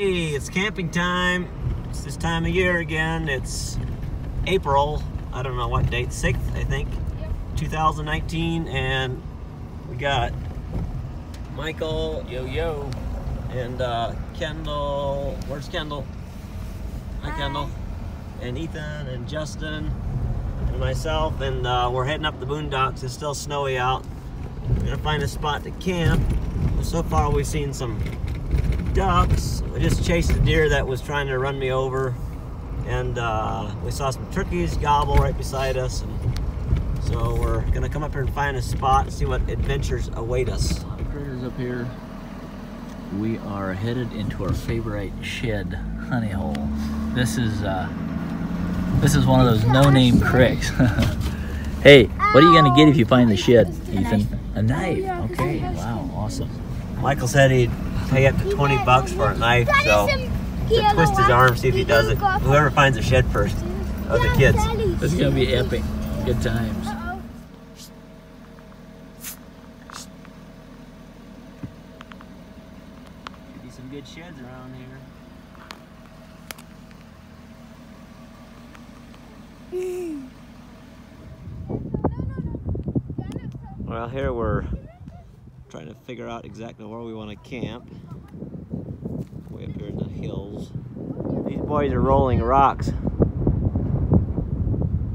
Hey, it's camping time. It's this time of year again. It's April, I don't know what date, 6th, I think, 2019. And we got Michael, yo yo, and uh, Kendall. Where's Kendall? Hi, Kendall. And Ethan and Justin and myself. And uh, we're heading up the boondocks. It's still snowy out. We're gonna find a spot to camp. So far, we've seen some ducks. We just chased a deer that was trying to run me over. And uh, we saw some turkeys gobble right beside us. And so we're gonna come up here and find a spot and see what adventures await us. critters up here. We are headed into our favorite shed, honey hole. This is uh, this is one of those no-name cricks. hey, what are you gonna get if you find the shed, Ethan? A knife. Okay. Wow. Awesome. Michael said he'd pay up to 20 bucks for a knife, so to twist his arm, see if he does it. Whoever finds the shed first, of the kids. This is gonna be epic. Good times. Could be some good sheds around here. Well, here we're trying to figure out exactly where we want to camp. Way up here in the hills. These boys are rolling rocks.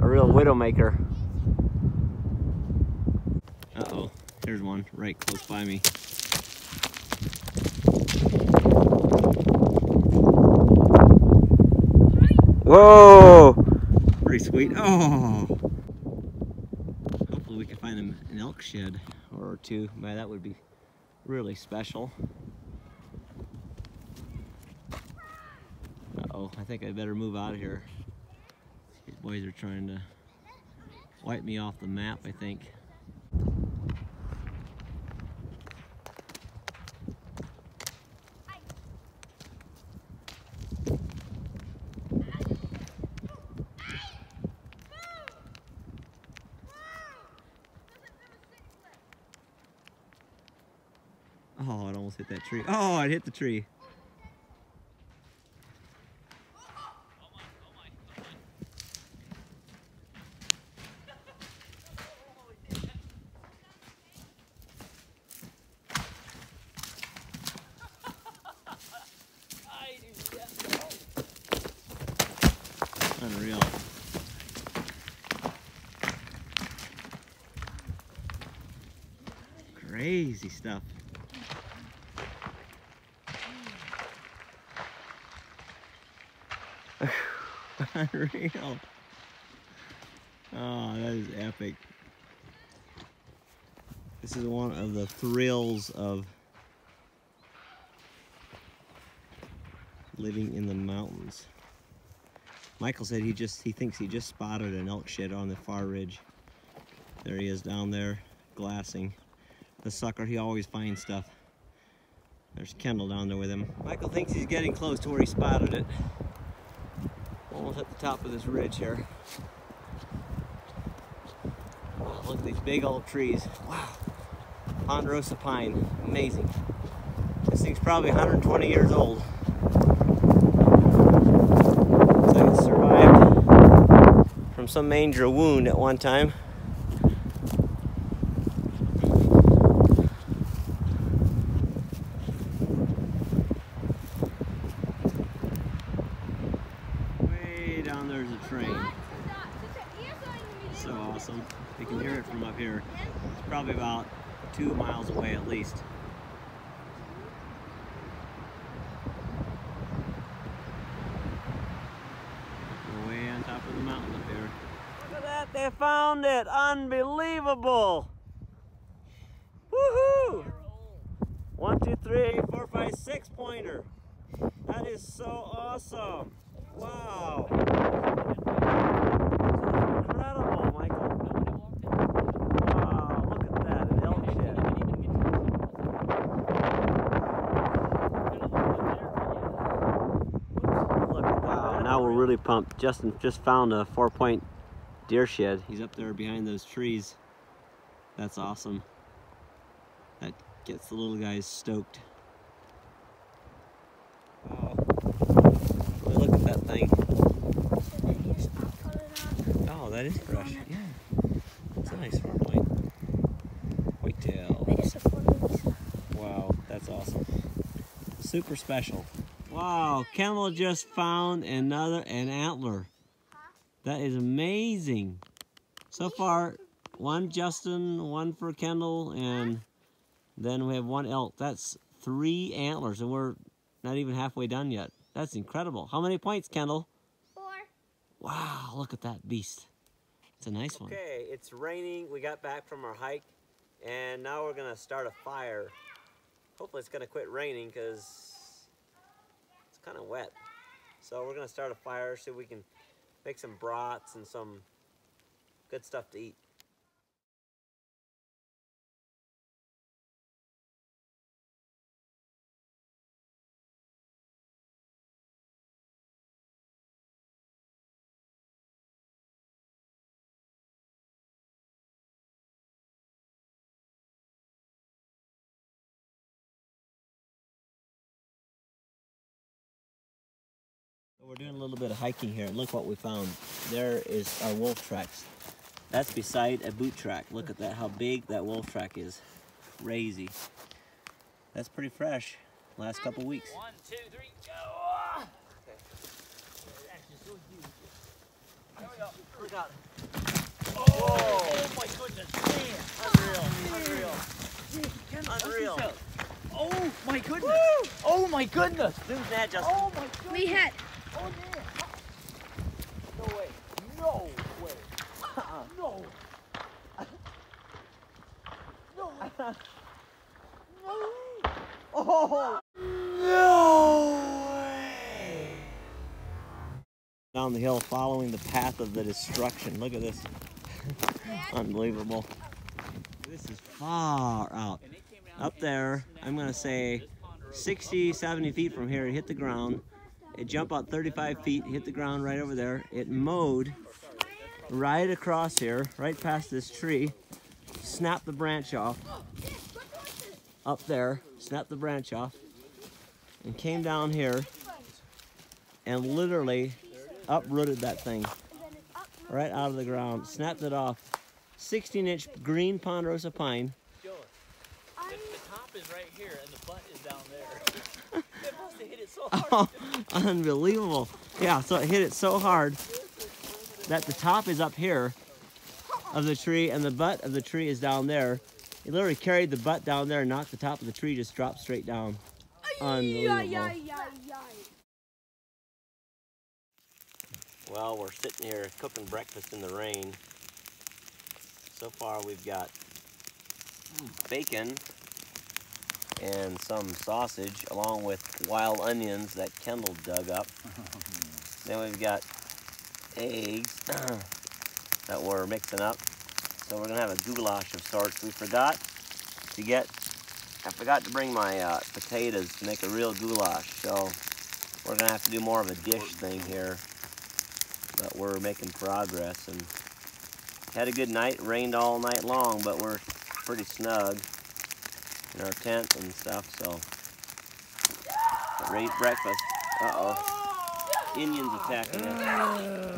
A real widowmaker. Uh-oh, here's one right close by me. Whoa! Pretty sweet. Oh! Hopefully we can find an elk shed or two. Man, that would be really special. Uh-oh, I think I better move out of here. These boys are trying to wipe me off the map, I think. Oh, it almost hit that tree. Oh, it hit the tree. Crazy stuff. Unreal. Oh, that is epic. This is one of the thrills of living in the mountains. Michael said he just he thinks he just spotted an elk shed on the far ridge. There he is down there glassing. The sucker, he always finds stuff. There's Kendall down there with him. Michael thinks he's getting close to where he spotted it. Almost at the top of this ridge here. Oh, look at these big old trees. Wow. Ponderosa pine. Amazing. This thing's probably 120 years old. It survived from some major wound at one time. Way down there's a train. So awesome. You can hear it from up here. It's probably about two miles away at least. We're way on top of the mountain up here. Look at that, they found it! Unbelievable! Woohoo! One, two, three, four, five, six pointer. That is so awesome. Wow. pump. Justin just found a four point deer shed. He's up there behind those trees. That's awesome. That gets the little guys stoked. Wow. Look at that thing. Oh, that is fresh. Yeah. It's a nice four point. Whitetail. Wow, that's awesome. Super special. Wow, Kendall just found another an antler. That is amazing. So far, one Justin, one for Kendall, and then we have one elk. That's three antlers, and we're not even halfway done yet. That's incredible. How many points, Kendall? Four. Wow, look at that beast. It's a nice one. Okay, it's raining. We got back from our hike, and now we're gonna start a fire. Hopefully it's gonna quit raining because it's kind of wet. So we're gonna start a fire so we can make some brats and some good stuff to eat. We're doing a little bit of hiking here, and look what we found. There is our wolf tracks. That's beside a boot track. Look at that, how big that wolf track is. Crazy. That's pretty fresh. Last couple weeks. One, two, three, go! Ah! Look out. Oh, my goodness, Unreal, unreal, unreal. Oh my goodness! Oh my goodness! Zoom that, Justin. Oh my goodness! We had. No way! No way! No! No! Oh! No way! Down the hill, following the path of the destruction. Look at this. Unbelievable. This is far out. Up there, I'm gonna say 60, 70 feet from here, it hit the ground. It jumped out 35 feet, hit the ground right over there. It mowed right across here, right past this tree, snapped the branch off up there, snapped the branch off, and came down here and literally uprooted that thing right out of the ground, snapped it off. 16 inch green ponderosa pine. Joe, the, the top is right here and the butt is down there. it must have hit it so hard. Oh, unbelievable. Yeah, so it hit it so hard that the top is up here of the tree and the butt of the tree is down there. It literally carried the butt down there and knocked the top of the tree just dropped straight down. Unbelievable. Well, we're sitting here cooking breakfast in the rain. So far we've got hmm, bacon and some sausage along with wild onions that Kendall dug up. then we've got eggs that we're mixing up. So we're gonna have a goulash of sorts. We forgot to get, I forgot to bring my uh, potatoes to make a real goulash. So we're gonna have to do more of a dish thing here. But we're making progress and had a good night. Rained all night long, but we're pretty snug in our tent and stuff. So ready breakfast. Uh oh. Indians attacking us.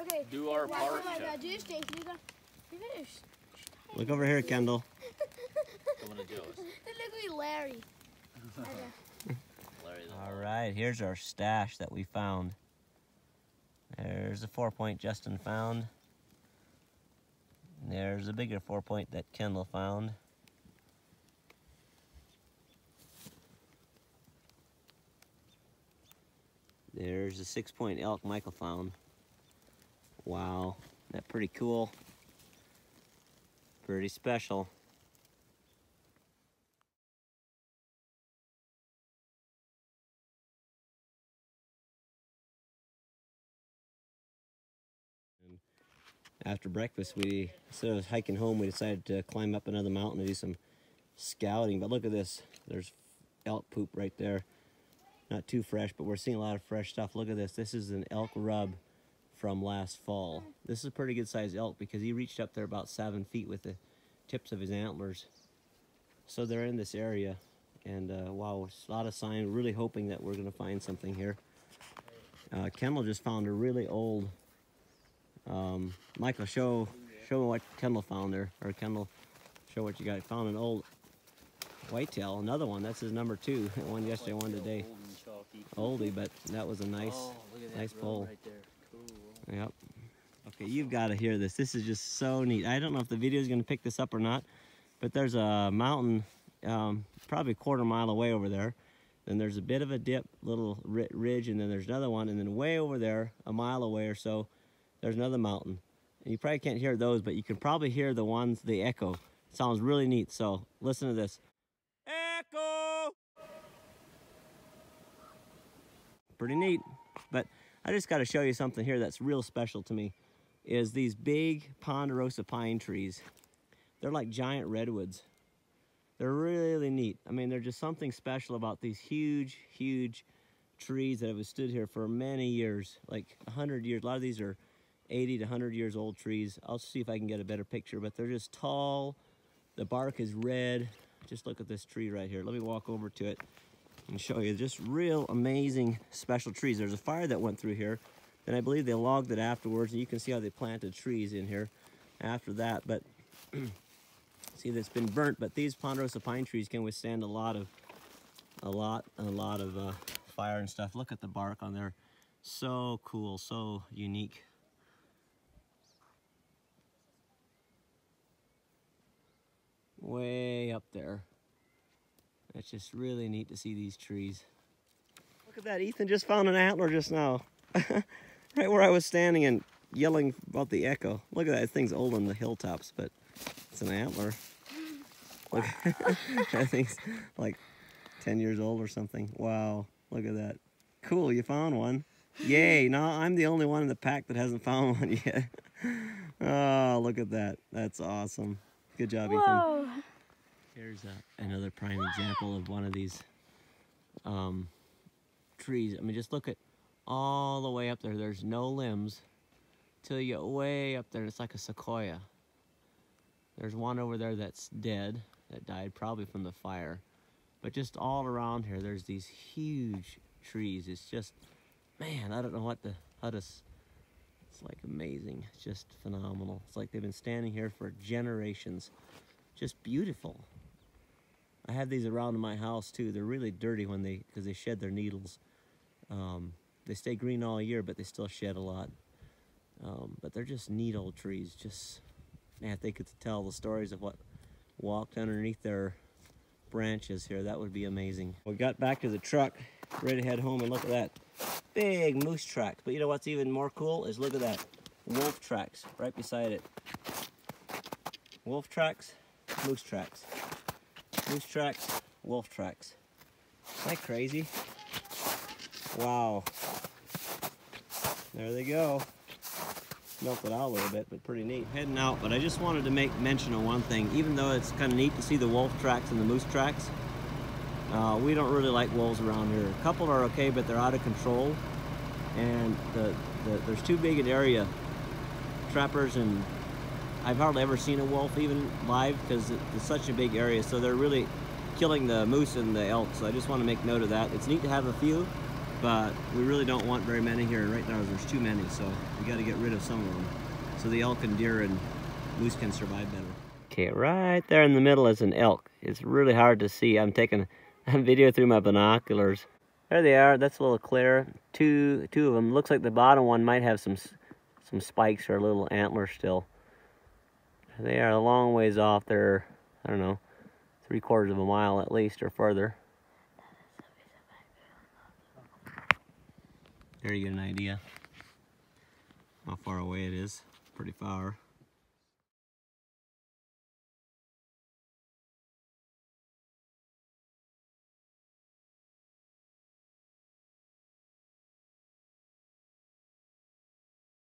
Okay. Do our part. Oh my god, do you stay? You got. You. Look over here, Kendall. Coming to Joe's. Look at Larry. Larry All right, here's our stash that we found. There's a four point Justin found. There's a bigger four point that Kendall found. There's a six point elk Michael found. Wow, that pretty cool. Pretty special. After breakfast, we instead of hiking home, we decided to climb up another mountain and do some scouting. But look at this. There's elk poop right there. Not too fresh, but we're seeing a lot of fresh stuff. Look at this. This is an elk rub from last fall. This is a pretty good sized elk because he reached up there about seven feet with the tips of his antlers. So they're in this area. And uh, wow, a lot of sign. Really hoping that we're going to find something here. Uh, Kendall just found a really old. Um, Michael, show show what Kendall found there, or Kendall, show what you got. Found an old whitetail, another one. That's his number two. One yesterday, one today. Oldie, but that was a nice. Oh, look at that nice pole. right there. Cool. Yep. Okay, you've got to hear this. This is just so neat. I don't know if the video is going to pick this up or not, but there's a mountain um, probably a quarter mile away over there. Then there's a bit of a dip, little ridge, and then there's another one. And then way over there, a mile away or so, there's another mountain. And you probably can't hear those, but you can probably hear the ones, the echo. It sounds really neat. So listen to this. Echo! Pretty neat. But I just got to show you something here that's real special to me is these big ponderosa pine trees. They're like giant redwoods. They're really neat. I mean, they're just something special about these huge, huge trees that have stood here for many years, like 100 years. A lot of these are 80 to 100 years old trees. I'll see if I can get a better picture, but they're just tall. The bark is red. Just look at this tree right here. Let me walk over to it and show you just real amazing special trees. There's a fire that went through here. Then I believe they logged it afterwards, and you can see how they planted trees in here after that. But see, that's been burnt. But these ponderosa pine trees can withstand a lot of, a lot, a lot of uh, fire and stuff. Look at the bark on there. So cool, so unique. Way up there. It's just really neat to see these trees. Look at that, Ethan just found an antler just now. right where I was standing and yelling about the echo. Look at that, this thing's old on the hilltops, but it's an antler. Look, think it's like 10 years old or something. Wow, look at that. Cool, you found one. Yay, now I'm the only one in the pack that hasn't found one yet. oh, look at that. That's awesome. Good job, Ethan. Here's a, another prime example of one of these um, trees. I mean, just look at all the way up there. There's no limbs till you get way up there. It's like a sequoia. There's one over there that's dead, that died probably from the fire. But just all around here, there's these huge trees. It's just, man, I don't know what to, how to, it's like amazing. It's just phenomenal. It's like they've been standing here for generations. Just beautiful. I have these around in my house too. They're really dirty when they, because they shed their needles. Um, they stay green all year, but they still shed a lot. Um, but they're just neat old trees. Just, man, if they could tell the stories of what walked underneath their branches here, that would be amazing. We got back to the truck, ready to head home, and look at that. Big moose tracks. But you know what's even more cool is look at that. Wolf tracks right beside it. Wolf tracks, moose tracks. Moose tracks, wolf tracks. Isn't that crazy? Wow. There they go. Melted out a little bit, but pretty neat. Heading out, but I just wanted to make mention of one thing. Even though it's kind of neat to see the wolf tracks and the moose tracks, uh, we don't really like wolves around here. A couple are okay, but they're out of control. And the, the there's too big an area. Trappers and I've hardly ever seen a wolf even live because it, it's such a big area. So they're really killing the moose and the elk. So I just want to make note of that. It's neat to have a few, but we really don't want very many here. And right now there's too many, so we got to get rid of some of them. So the elk and deer and moose can survive better. Okay, right there in the middle is an elk. It's really hard to see. I'm taking video through my binoculars. There they are. That's a little clear. Two, two of them. Looks like the bottom one might have some, some spikes or a little antler still. They are a long ways off. They're, I don't know, three quarters of a mile at least or further. There you get an idea how far away it is. Pretty far.